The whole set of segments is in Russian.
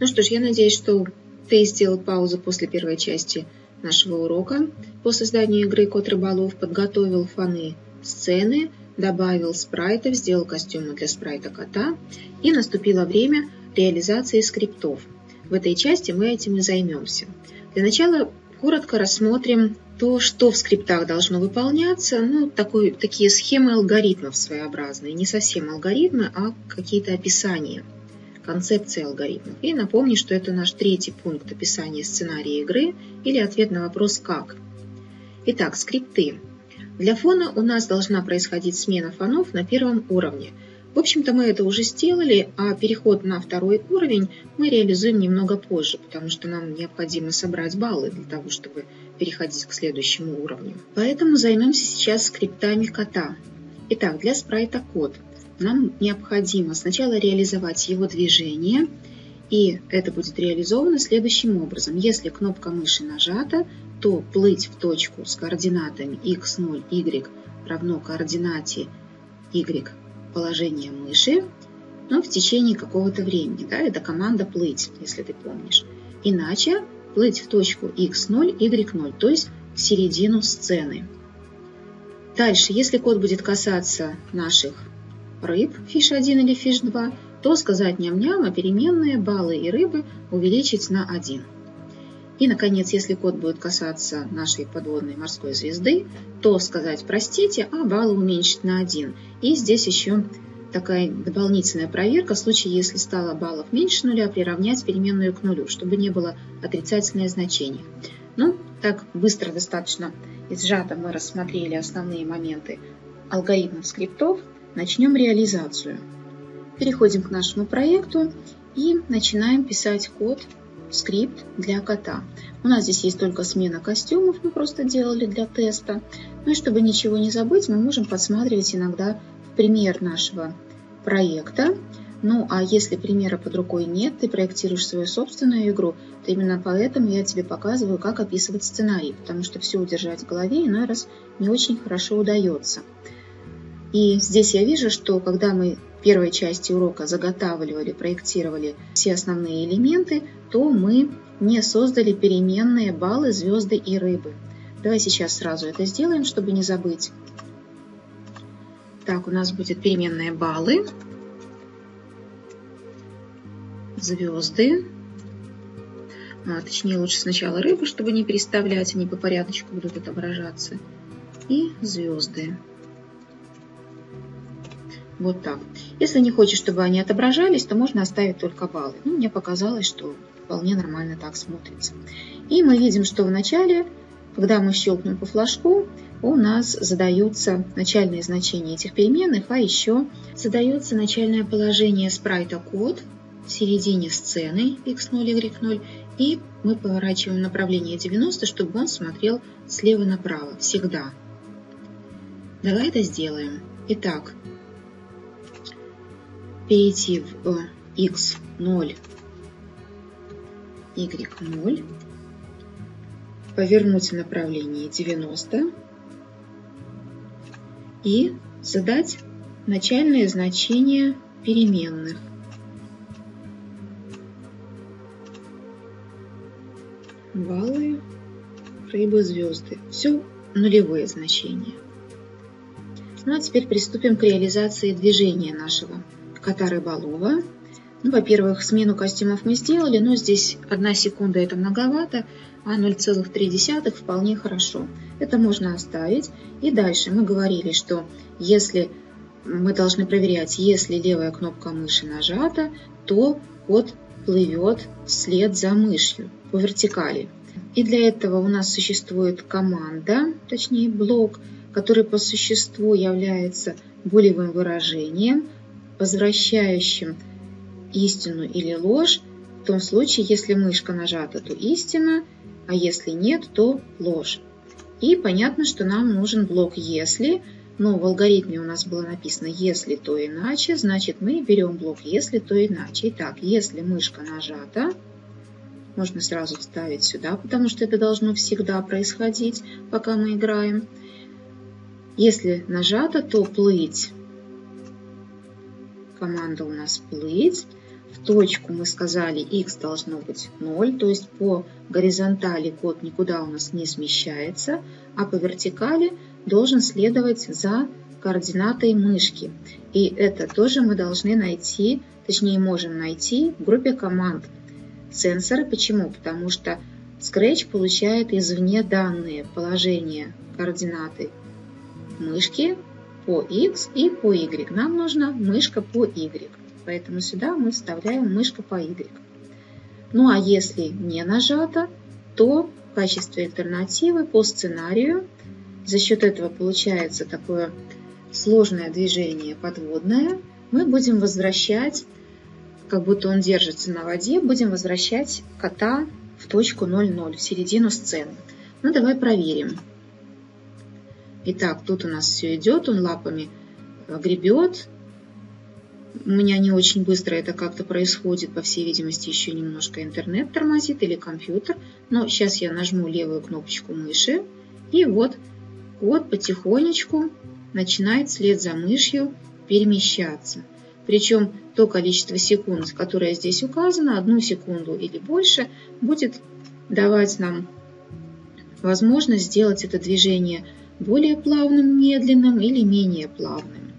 Ну что ж, я надеюсь, что ты сделал паузу после первой части нашего урока. По созданию игры «Кот рыболов», подготовил фоны сцены, добавил спрайтов, сделал костюмы для спрайта кота. И наступило время реализации скриптов. В этой части мы этим и займемся. Для начала коротко рассмотрим то, что в скриптах должно выполняться, ну, такой, такие схемы алгоритмов своеобразные, не совсем алгоритмы, а какие-то описания, концепции алгоритмов. И напомню, что это наш третий пункт описания сценария игры или ответ на вопрос «как?». Итак, скрипты. Для фона у нас должна происходить смена фонов на первом уровне. В общем-то, мы это уже сделали, а переход на второй уровень мы реализуем немного позже, потому что нам необходимо собрать баллы для того, чтобы переходить к следующему уровню. Поэтому займемся сейчас скриптами кота. Итак, для спрайта кот нам необходимо сначала реализовать его движение, и это будет реализовано следующим образом. Если кнопка мыши нажата, то плыть в точку с координатами x0, y равно координате y положения мыши, но в течение какого-то времени. Да, это команда плыть, если ты помнишь. Иначе плыть в точку x0, y0, то есть в середину сцены. Дальше, если кот будет касаться наших рыб, fish 1 или fish 2, то сказать ням-ням, а переменные баллы и рыбы увеличить на 1. И, наконец, если кот будет касаться нашей подводной морской звезды, то сказать «простите», а баллы уменьшить на 1. И здесь еще такая дополнительная проверка в случае, если стало баллов меньше нуля, приравнять переменную к нулю, чтобы не было отрицательное значение. Ну, так быстро достаточно и сжато мы рассмотрели основные моменты алгоритмов скриптов. Начнем реализацию. Переходим к нашему проекту и начинаем писать код скрипт для кота. У нас здесь есть только смена костюмов, мы просто делали для теста. Ну и чтобы ничего не забыть, мы можем подсматривать иногда пример нашего проекта. Ну а если примера под рукой нет, ты проектируешь свою собственную игру, то именно поэтому я тебе показываю, как описывать сценарий, потому что все удержать в голове иной раз не очень хорошо удается. И здесь я вижу, что когда мы в первой части урока заготавливали, проектировали все основные элементы, то мы не создали переменные баллы, звезды и рыбы. Давай сейчас сразу это сделаем, чтобы не забыть. Так, у нас будет переменные баллы, звезды, а, точнее лучше сначала рыбы, чтобы не переставлять, они по порядочку будут отображаться, и звезды. Вот так. Если не хочешь, чтобы они отображались, то можно оставить только баллы. Ну, мне показалось, что вполне нормально так смотрится. И мы видим, что в начале, когда мы щелкнем по флажку, у нас задаются начальные значения этих переменных, а еще задается начальное положение спрайта код в середине сцены x0, y0, и мы поворачиваем направление 90, чтобы он смотрел слева направо, всегда. Давай это сделаем. Итак, перейти в x0, y0, повернуть в направлении 90 и задать начальное значение переменных. Баллы, рыбы, звезды. Все нулевые значения. Ну а теперь приступим к реализации движения нашего кота рыболова. Ну, во-первых, смену костюмов мы сделали, но здесь одна секунда это многовато, а 0,3 вполне хорошо. Это можно оставить. И дальше мы говорили, что если мы должны проверять, если левая кнопка мыши нажата, то код плывет вслед за мышью по вертикали. И для этого у нас существует команда, точнее блок, который по существу является булевым выражением – возвращающим истину или ложь в том случае, если мышка нажата, то истина, а если нет, то ложь. И понятно, что нам нужен блок «если», но в алгоритме у нас было написано «если, то иначе», значит мы берем блок «если, то иначе». Итак, если мышка нажата, можно сразу вставить сюда, потому что это должно всегда происходить, пока мы играем. Если нажата, то плыть команда у нас плыть. в точку мы сказали x должно быть 0, то есть по горизонтали код никуда у нас не смещается, а по вертикали должен следовать за координатой мышки. И это тоже мы должны найти, точнее можем найти в группе команд сенсора. Почему? Потому что Scratch получает извне данные положения координаты мышки по x и по y. Нам нужна мышка по y. Поэтому сюда мы вставляем мышка по y. Ну а если не нажато, то в качестве альтернативы по сценарию за счет этого получается такое сложное движение подводное, мы будем возвращать, как будто он держится на воде, будем возвращать кота в точку 0,0, в середину сцены. Ну, давай проверим. Итак, тут у нас все идет, он лапами э, гребет. У меня не очень быстро это как-то происходит, по всей видимости, еще немножко интернет тормозит или компьютер. Но сейчас я нажму левую кнопочку мыши, и вот кот потихонечку начинает вслед за мышью перемещаться. Причем то количество секунд, которое здесь указано, одну секунду или больше, будет давать нам возможность сделать это движение более плавным, медленным или менее плавным.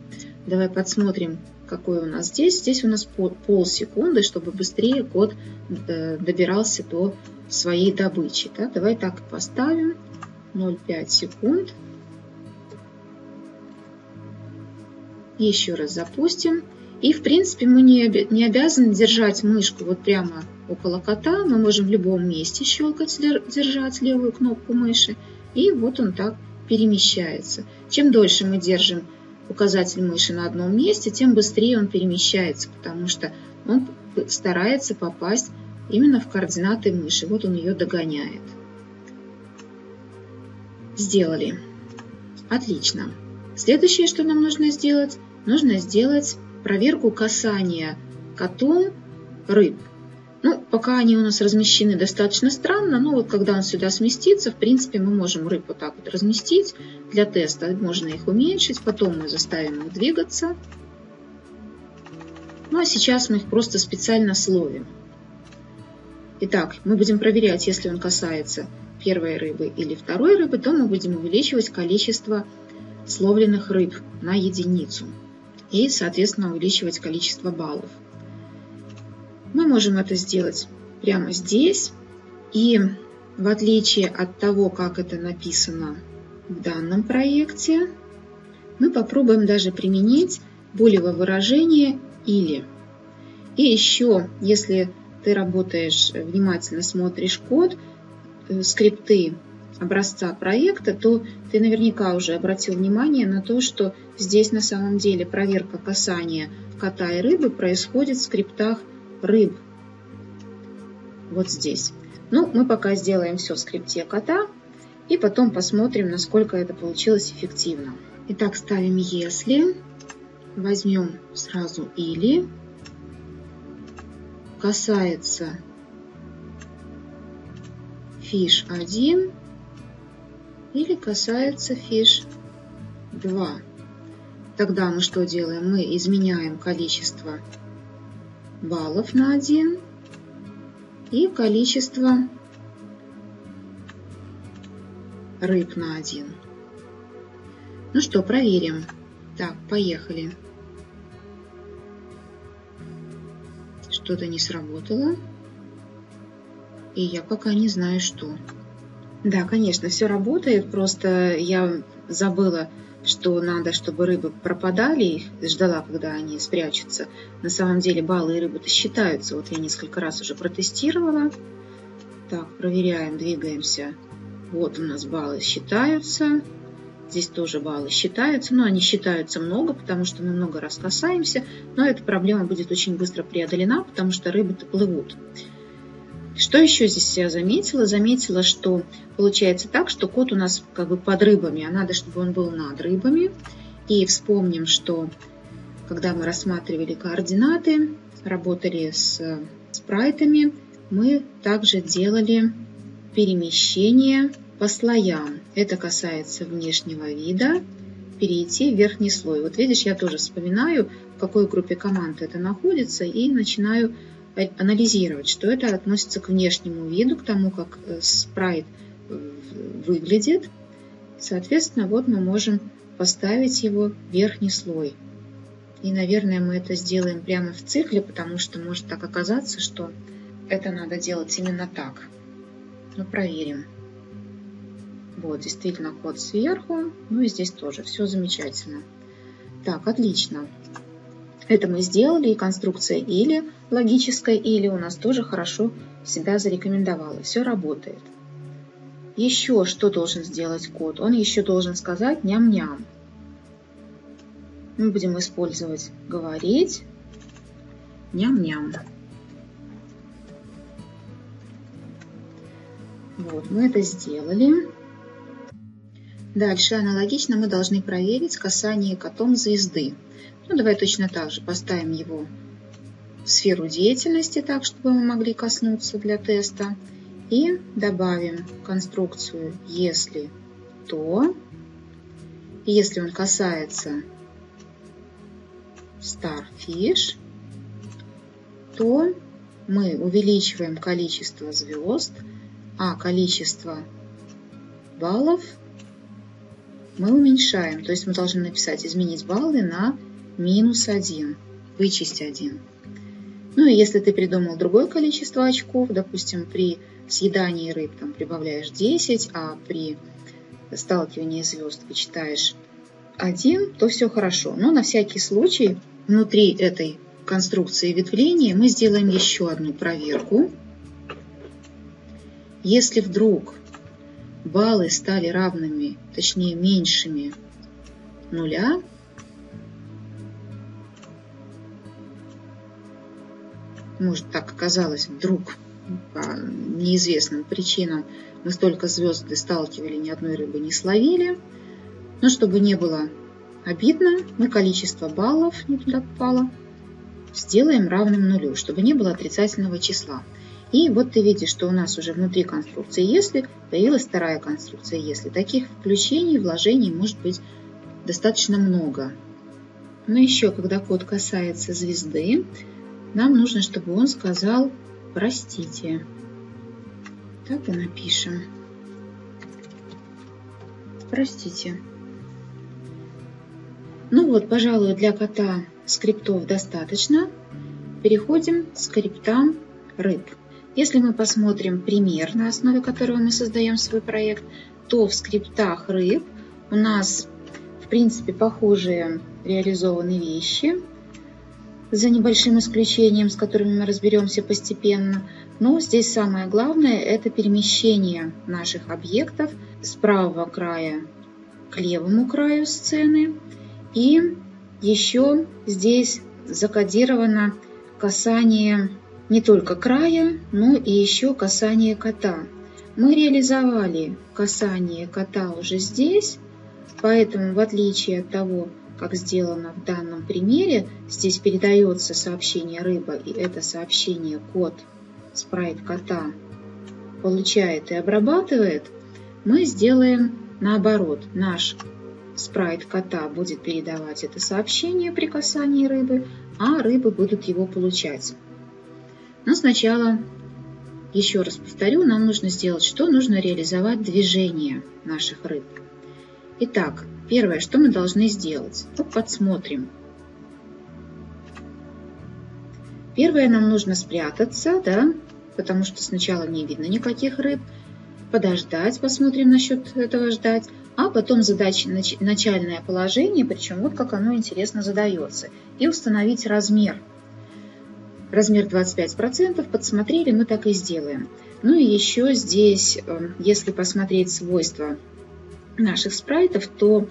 Давай подсмотрим, какой у нас здесь. Здесь у нас полсекунды, чтобы быстрее код э, добирался до своей добычи. Да? Давай так поставим. 0,5 секунд. Еще раз запустим. И, в принципе, мы не, не обязаны держать мышку вот прямо около кота. Мы можем в любом месте щелкать, держать левую кнопку мыши. И вот он так перемещается. Чем дольше мы держим указатель мыши на одном месте, тем быстрее он перемещается, потому что он старается попасть именно в координаты мыши. Вот он ее догоняет. Сделали. Отлично. Следующее, что нам нужно сделать, нужно сделать проверку касания котом рыб. Ну, пока они у нас размещены достаточно странно, но вот когда он сюда сместится, в принципе, мы можем рыб вот так вот разместить. Для теста можно их уменьшить, потом мы заставим их двигаться. Ну, а сейчас мы их просто специально словим. Итак, мы будем проверять, если он касается первой рыбы или второй рыбы, то мы будем увеличивать количество словленных рыб на единицу и, соответственно, увеличивать количество баллов. Мы можем это сделать прямо здесь. И в отличие от того, как это написано в данном проекте, мы попробуем даже применить булево выражение «или». И еще, если ты работаешь, внимательно смотришь код, э, скрипты образца проекта, то ты наверняка уже обратил внимание на то, что здесь на самом деле проверка касания кота и рыбы происходит в скриптах рыб. Вот здесь. Ну, мы пока сделаем все в скрипте кота и потом посмотрим, насколько это получилось эффективно. Итак, ставим «если», возьмем сразу «или», касается fish 1 или касается fish 2. Тогда мы что делаем? Мы изменяем количество баллов на 1 и количество рыб на 1. Ну что, проверим. Так, поехали. Что-то не сработало. И я пока не знаю, что. Да, конечно, все работает, просто я забыла, что надо, чтобы рыбы пропадали, их ждала, когда они спрячутся. На самом деле баллы рыбы-то считаются. Вот я несколько раз уже протестировала. Так, проверяем, двигаемся. Вот у нас баллы считаются. Здесь тоже баллы считаются, но они считаются много, потому что мы много раз касаемся. Но эта проблема будет очень быстро преодолена, потому что рыбы-то плывут. Что еще здесь я заметила? Заметила, что получается так, что кот у нас как бы под рыбами, а надо, чтобы он был над рыбами. И вспомним, что когда мы рассматривали координаты, работали с спрайтами, мы также делали перемещение по слоям. Это касается внешнего вида перейти в верхний слой. Вот видишь, я тоже вспоминаю, в какой группе команд это находится, и начинаю анализировать, что это относится к внешнему виду, к тому, как э, спрайт э, выглядит. Соответственно, вот мы можем поставить его верхний слой. И, наверное, мы это сделаем прямо в цикле, потому что может так оказаться, что это надо делать именно так. Ну, проверим. Вот, действительно, ход сверху. Ну и здесь тоже. Все замечательно. Так, отлично. Это мы сделали, и конструкция или логическая, или у нас тоже хорошо себя зарекомендовала. Все работает. Еще что должен сделать код? Он еще должен сказать ням-ням. Мы будем использовать говорить ням-ням. Вот, мы это сделали. Дальше аналогично мы должны проверить касание котом звезды. Ну, давай точно так же поставим его в сферу деятельности, так, чтобы мы могли коснуться для теста. И добавим конструкцию «если то». Если он касается Starfish, то мы увеличиваем количество звезд, а количество баллов мы уменьшаем. То есть мы должны написать изменить баллы на минус 1, вычесть 1. Ну и если ты придумал другое количество очков, допустим, при съедании рыб там прибавляешь 10, а при сталкивании звезд вычитаешь 1, то все хорошо. Но на всякий случай внутри этой конструкции ветвления мы сделаем еще одну проверку. Если вдруг баллы стали равными, точнее меньшими нуля, может так оказалось вдруг по неизвестным причинам мы столько звезд сталкивали, ни одной рыбы не словили. Но чтобы не было обидно, мы количество баллов не туда попало, сделаем равным нулю, чтобы не было отрицательного числа. И вот ты видишь, что у нас уже внутри конструкции «если» появилась вторая конструкция «если». Таких включений, вложений может быть достаточно много. Но еще, когда код касается звезды, нам нужно, чтобы он сказал «простите». Так и напишем. Простите. Ну вот, пожалуй, для кота скриптов достаточно. Переходим к скриптам рыб. Если мы посмотрим пример, на основе которого мы создаем свой проект, то в скриптах рыб у нас, в принципе, похожие реализованы вещи – за небольшим исключением, с которыми мы разберемся постепенно. Но здесь самое главное – это перемещение наших объектов с правого края к левому краю сцены. И еще здесь закодировано касание не только края, но и еще касание кота. Мы реализовали касание кота уже здесь, поэтому в отличие от того, как сделано в данном примере, здесь передается сообщение рыба, и это сообщение код, спрайт кота получает и обрабатывает, мы сделаем наоборот. Наш спрайт кота будет передавать это сообщение при касании рыбы, а рыбы будут его получать. Но сначала, еще раз повторю, нам нужно сделать что? Нужно реализовать движение наших рыб. Итак, Первое, что мы должны сделать? Вот подсмотрим. Первое, нам нужно спрятаться, да, потому что сначала не видно никаких рыб. Подождать, посмотрим насчет этого ждать. А потом задать начальное положение, причем вот как оно интересно задается. И установить размер. Размер 25%, подсмотрели, мы так и сделаем. Ну и еще здесь, э, если посмотреть свойства наших спрайтов, то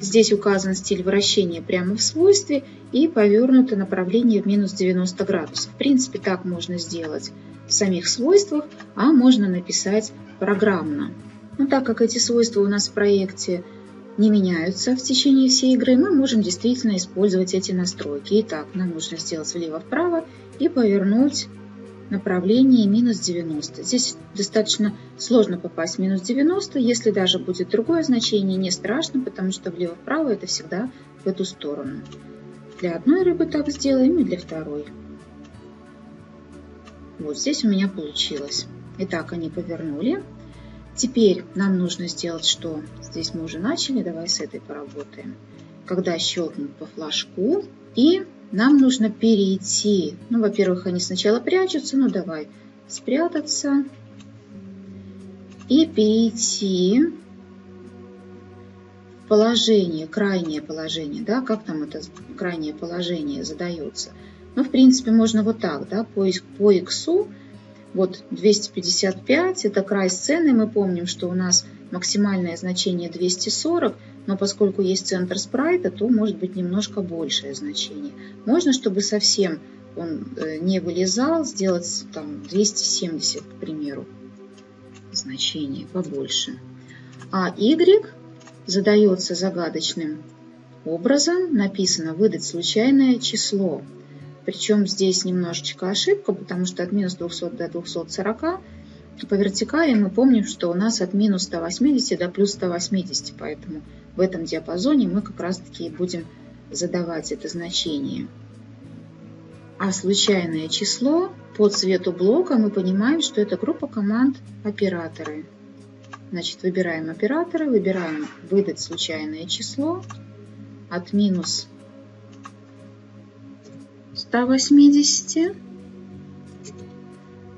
здесь указан стиль вращения прямо в свойстве и повернуто направление в минус 90 градусов. В принципе, так можно сделать в самих свойствах, а можно написать программно. Но так как эти свойства у нас в проекте не меняются в течение всей игры, мы можем действительно использовать эти настройки. Итак, нам нужно сделать влево-вправо и повернуть направлении минус 90. Здесь достаточно сложно попасть в минус 90. Если даже будет другое значение, не страшно, потому что влево-вправо это всегда в эту сторону. Для одной рыбы так сделаем и для второй. Вот здесь у меня получилось. Итак, они повернули. Теперь нам нужно сделать что? Здесь мы уже начали, давай с этой поработаем. Когда щелкнут по флажку, и нам нужно перейти. Ну, во-первых, они сначала прячутся, ну давай спрятаться. И перейти в положение, крайнее положение, да, как там это крайнее положение задается. Ну, в принципе, можно вот так, да, по, по x, вот 255, это край сцены, мы помним, что у нас максимальное значение 240, но поскольку есть центр спрайта, то может быть немножко большее значение. Можно, чтобы совсем он э, не вылезал, сделать там 270, к примеру, значение побольше. А y задается загадочным образом, написано выдать случайное число. Причем здесь немножечко ошибка, потому что от минус 200 до 240 по вертикали мы помним, что у нас от минус 180 до плюс 180, поэтому в этом диапазоне мы как раз таки будем задавать это значение. А случайное число по цвету блока мы понимаем, что это группа команд операторы. Значит, выбираем операторы, выбираем выдать случайное число от минус 180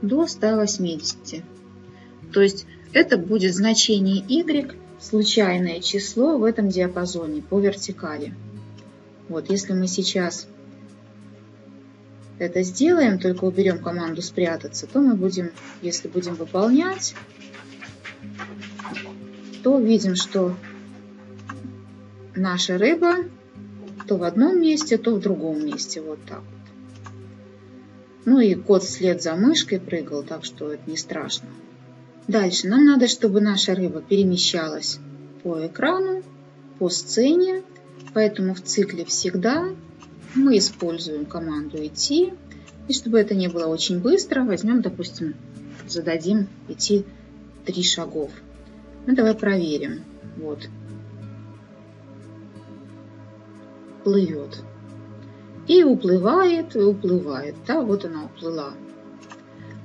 до 180. То есть это будет значение y, случайное число в этом диапазоне по вертикали. Вот, если мы сейчас это сделаем, только уберем команду спрятаться, то мы будем, если будем выполнять, то видим, что наша рыба то в одном месте, то в другом месте. Вот так. Ну и кот вслед за мышкой прыгал, так что это не страшно. Дальше нам надо, чтобы наша рыба перемещалась по экрану, по сцене, поэтому в цикле всегда мы используем команду идти. И чтобы это не было очень быстро, возьмем, допустим, зададим идти три шагов. Ну, давай проверим. Вот. Плывет. И уплывает, и уплывает. Да, вот она уплыла.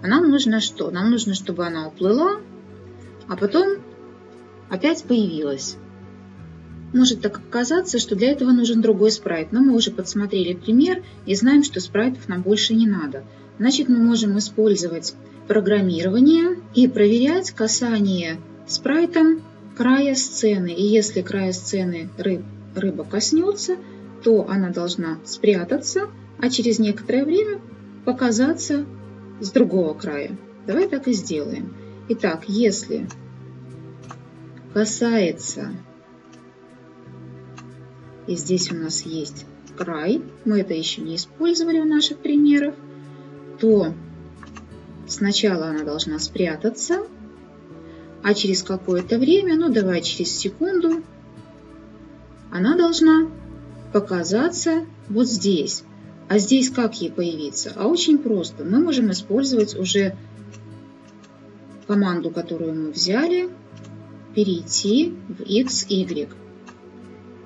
А нам нужно что? Нам нужно, чтобы она уплыла, а потом опять появилась. Может так оказаться, что для этого нужен другой спрайт, но мы уже подсмотрели пример и знаем, что спрайтов нам больше не надо. Значит, мы можем использовать программирование и проверять касание спрайтом края сцены. И если края сцены рыб, рыба коснется, то она должна спрятаться, а через некоторое время показаться с другого края. Давай так и сделаем. Итак, если касается, и здесь у нас есть край, мы это еще не использовали в наших примерах, то сначала она должна спрятаться, а через какое-то время, ну давай через секунду, она должна показаться вот здесь. А здесь как ей появиться? А очень просто. Мы можем использовать уже команду, которую мы взяли, перейти в x, y.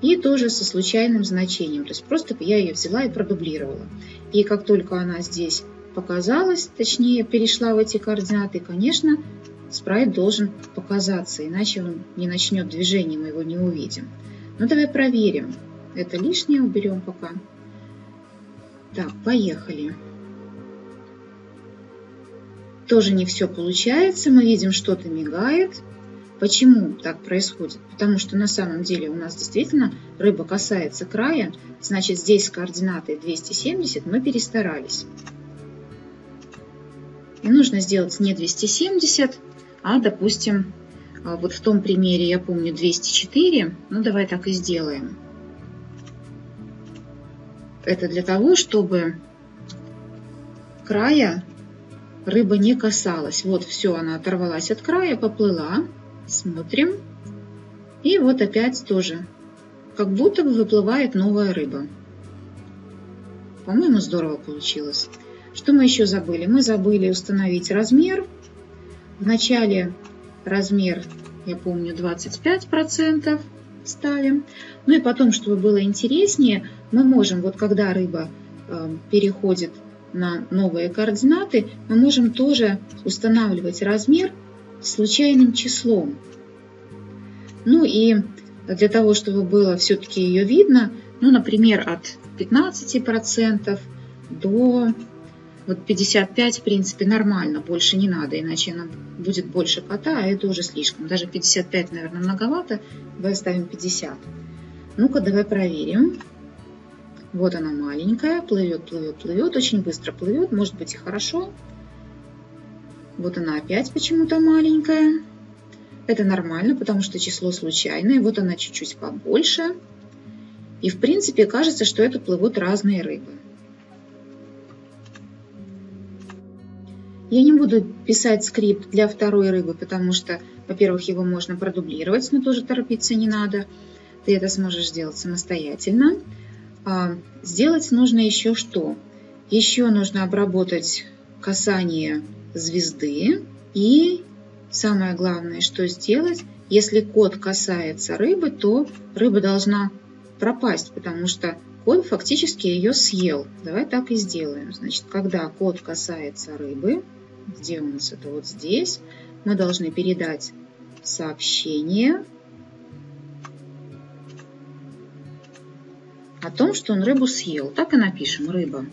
И тоже со случайным значением. То есть просто я ее взяла и продублировала. И как только она здесь показалась, точнее перешла в эти координаты, конечно, спрайт должен показаться, иначе он не начнет движение, мы его не увидим. Ну давай проверим. Это лишнее уберем пока. Так, поехали. Тоже не все получается. Мы видим, что-то мигает. Почему так происходит? Потому что на самом деле у нас действительно рыба касается края. Значит, здесь с координатой 270 мы перестарались. И нужно сделать не 270, а, допустим, вот в том примере я помню 204. Ну, давай так и сделаем. Это для того, чтобы края рыба не касалась. Вот все, она оторвалась от края, поплыла. Смотрим. И вот опять тоже, как будто бы выплывает новая рыба. По-моему, здорово получилось. Что мы еще забыли? Мы забыли установить размер. В начале размер, я помню, 25% ставим. Ну и потом, чтобы было интереснее, мы можем, вот когда рыба э, переходит на новые координаты, мы можем тоже устанавливать размер случайным числом. Ну и для того, чтобы было все-таки ее видно, ну, например, от 15% до вот 55, в принципе, нормально, больше не надо, иначе она будет больше кота, а это уже слишком. Даже 55, наверное, многовато, давай оставим 50. Ну-ка, давай проверим. Вот она маленькая, плывет, плывет, плывет, очень быстро плывет, может быть и хорошо. Вот она опять почему-то маленькая. Это нормально, потому что число случайное. Вот она чуть-чуть побольше. И в принципе кажется, что это плывут разные рыбы. Я не буду писать скрипт для второй рыбы, потому что, во-первых, его можно продублировать, но тоже торопиться не надо. Ты это сможешь сделать самостоятельно. А, сделать нужно еще что? Еще нужно обработать касание звезды. И самое главное, что сделать, если кот касается рыбы, то рыба должна пропасть, потому что кот фактически ее съел. Давай так и сделаем. Значит, когда кот касается рыбы, где у нас это вот здесь, мы должны передать сообщение о том, что он рыбу съел. Так и напишем рыба.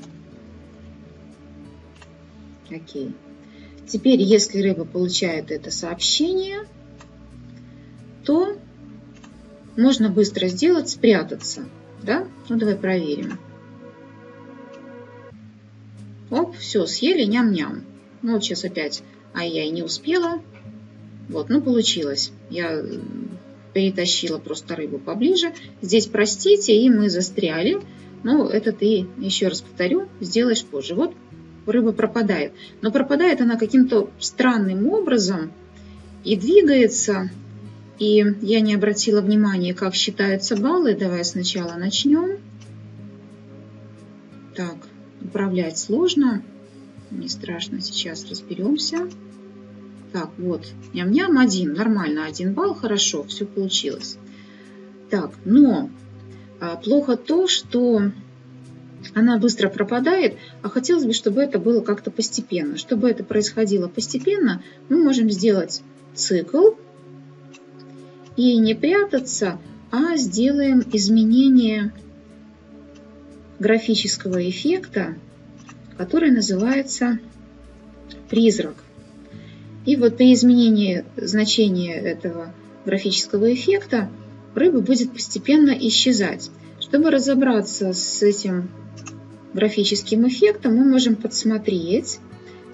Окей. Теперь, если рыба получает это сообщение, то можно быстро сделать спрятаться. Да? Ну, давай проверим. Оп, все, съели, ням-ням. Ну, вот сейчас опять, а я и не успела. Вот, ну, получилось. Я перетащила просто рыбу поближе. Здесь, простите, и мы застряли. Но это ты, еще раз повторю, сделаешь позже. Вот рыба пропадает. Но пропадает она каким-то странным образом и двигается. И я не обратила внимания, как считаются баллы. Давай сначала начнем. Так, управлять сложно. Не страшно, сейчас разберемся. Так, вот, ням-ням один, нормально, один балл, хорошо, все получилось. Так, но а, плохо то, что она быстро пропадает, а хотелось бы, чтобы это было как-то постепенно. Чтобы это происходило постепенно, мы можем сделать цикл и не прятаться, а сделаем изменение графического эффекта, который называется призрак. И вот при изменении значения этого графического эффекта рыба будет постепенно исчезать. Чтобы разобраться с этим графическим эффектом, мы можем подсмотреть.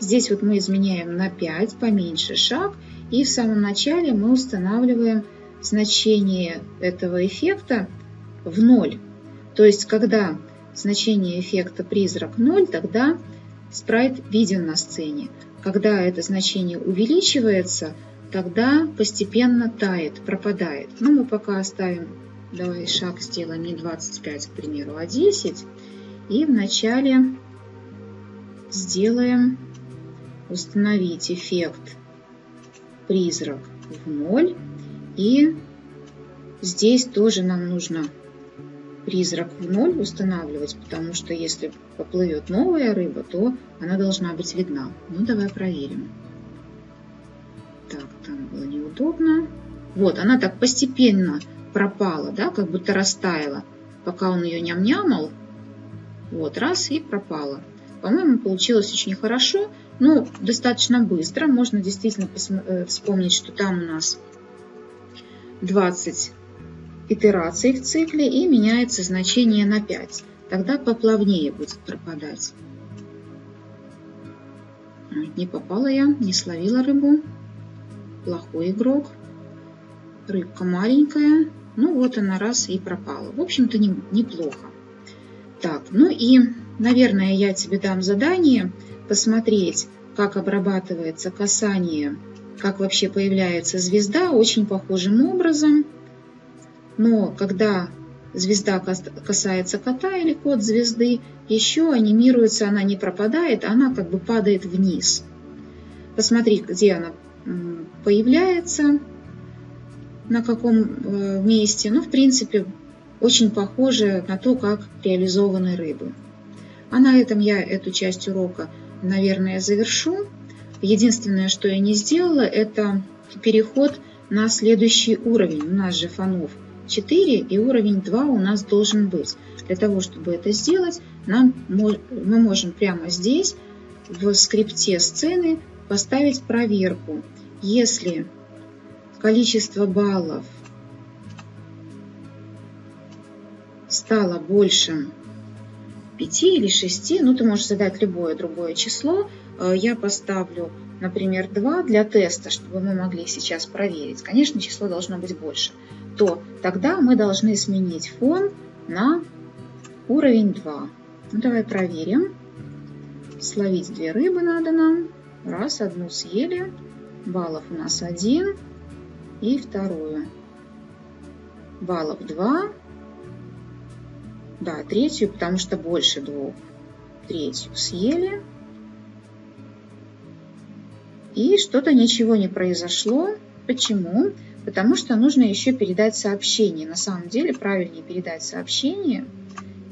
Здесь вот мы изменяем на 5, поменьше шаг, и в самом начале мы устанавливаем значение этого эффекта в 0. То есть, когда значение эффекта призрак 0, тогда спрайт виден на сцене. Когда это значение увеличивается, тогда постепенно тает, пропадает. Ну, мы пока оставим, давай шаг сделаем не 25, к примеру, а 10. И вначале сделаем установить эффект призрак в 0. И здесь тоже нам нужно призрак в ноль устанавливать, потому что если поплывет новая рыба, то она должна быть видна. Ну, давай проверим. Так, там было неудобно. Вот, она так постепенно пропала, да, как будто растаяла, пока он ее ням-нямал. Вот, раз и пропала. По-моему, получилось очень хорошо, но достаточно быстро. Можно действительно э, вспомнить, что там у нас 20 итераций в цикле и меняется значение на 5. Тогда поплавнее будет пропадать. Не попала я, не словила рыбу. Плохой игрок. Рыбка маленькая. Ну вот она раз и пропала. В общем-то не, неплохо. Так, ну и, наверное, я тебе дам задание посмотреть, как обрабатывается касание, как вообще появляется звезда очень похожим образом – но когда звезда касается кота или кот звезды, еще анимируется, она не пропадает, она как бы падает вниз. Посмотри, где она появляется, на каком э, месте. Ну, в принципе, очень похоже на то, как реализованы рыбы. А на этом я эту часть урока, наверное, завершу. Единственное, что я не сделала, это переход на следующий уровень. У нас же фонов 4 и уровень 2 у нас должен быть. Для того, чтобы это сделать, нам, мы можем прямо здесь, в скрипте сцены, поставить проверку. Если количество баллов стало больше 5 или 6, ну ты можешь задать любое другое число, э, я поставлю, например, 2 для теста, чтобы мы могли сейчас проверить. Конечно, число должно быть больше. То тогда мы должны сменить фон на уровень 2. Ну, давай проверим. Словить две рыбы надо нам. Раз, одну съели. Баллов у нас один. И вторую. Баллов 2. Да, третью, потому что больше двух. Третью съели. И что-то ничего не произошло. Почему? Потому что нужно еще передать сообщение. На самом деле правильнее передать сообщение.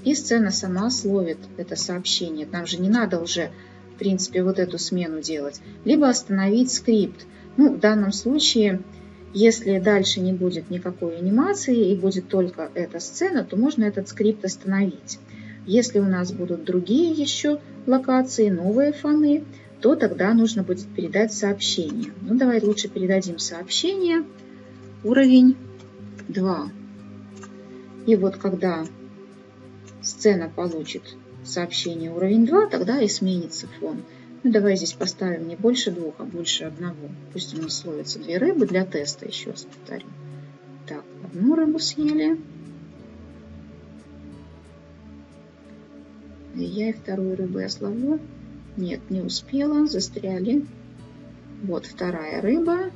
И сцена сама словит это сообщение. Нам же не надо уже, в принципе, вот эту смену делать. Либо остановить скрипт. Ну, в данном случае если дальше не будет никакой анимации и будет только эта сцена, то можно этот скрипт остановить. Если у нас будут другие еще локации, новые фоны, то тогда нужно будет передать сообщение. Ну, давай лучше передадим сообщение. Уровень 2. И вот когда сцена получит сообщение уровень 2, тогда и сменится фон. Ну, давай здесь поставим не больше двух, а больше одного. Пусть у нас словится две рыбы для теста, еще раз повторю. Так, одну рыбу съели. И я и вторую рыбу я словлю. Нет, не успела, застряли. Вот вторая рыба.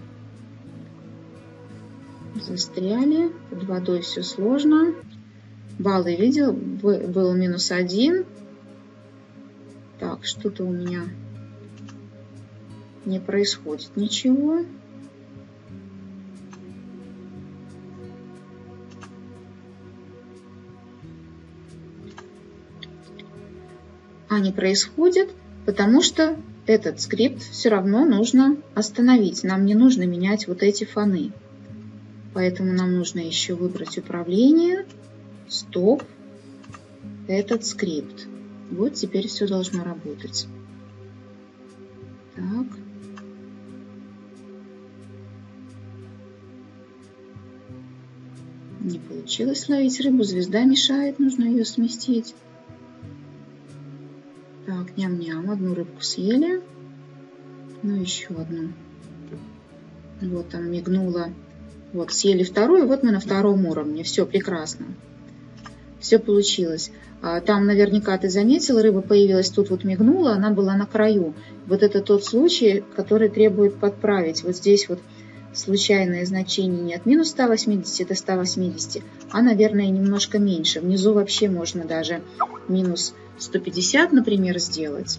Застряли. Под водой все сложно. Баллы видел, был минус один. Так, что-то у меня не происходит ничего. А не происходит, потому что этот скрипт все равно нужно остановить. Нам не нужно менять вот эти фоны. Поэтому нам нужно еще выбрать управление, стоп, этот скрипт. Вот теперь все должно работать. Так. Не получилось ловить рыбу, звезда мешает, нужно ее сместить. Так, ням-ням, одну рыбку съели. Ну, еще одну. Вот там мигнула. Вот, съели вторую, вот мы на втором уровне. Все, прекрасно. Все получилось. А, там наверняка ты заметила, рыба появилась тут, вот мигнула, она была на краю. Вот это тот случай, который требует подправить. Вот здесь вот случайное значение не от минус 180 до 180, а, наверное, немножко меньше. Внизу вообще можно даже минус 150, например, сделать,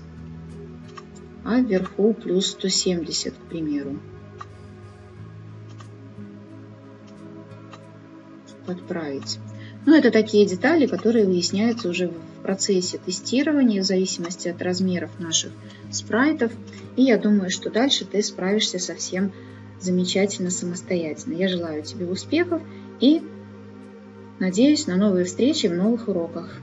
а вверху плюс 170, к примеру. Подправить. Ну, это такие детали, которые выясняются уже в процессе тестирования в зависимости от размеров наших спрайтов. И я думаю, что дальше ты справишься совсем замечательно самостоятельно. Я желаю тебе успехов и надеюсь на новые встречи в новых уроках.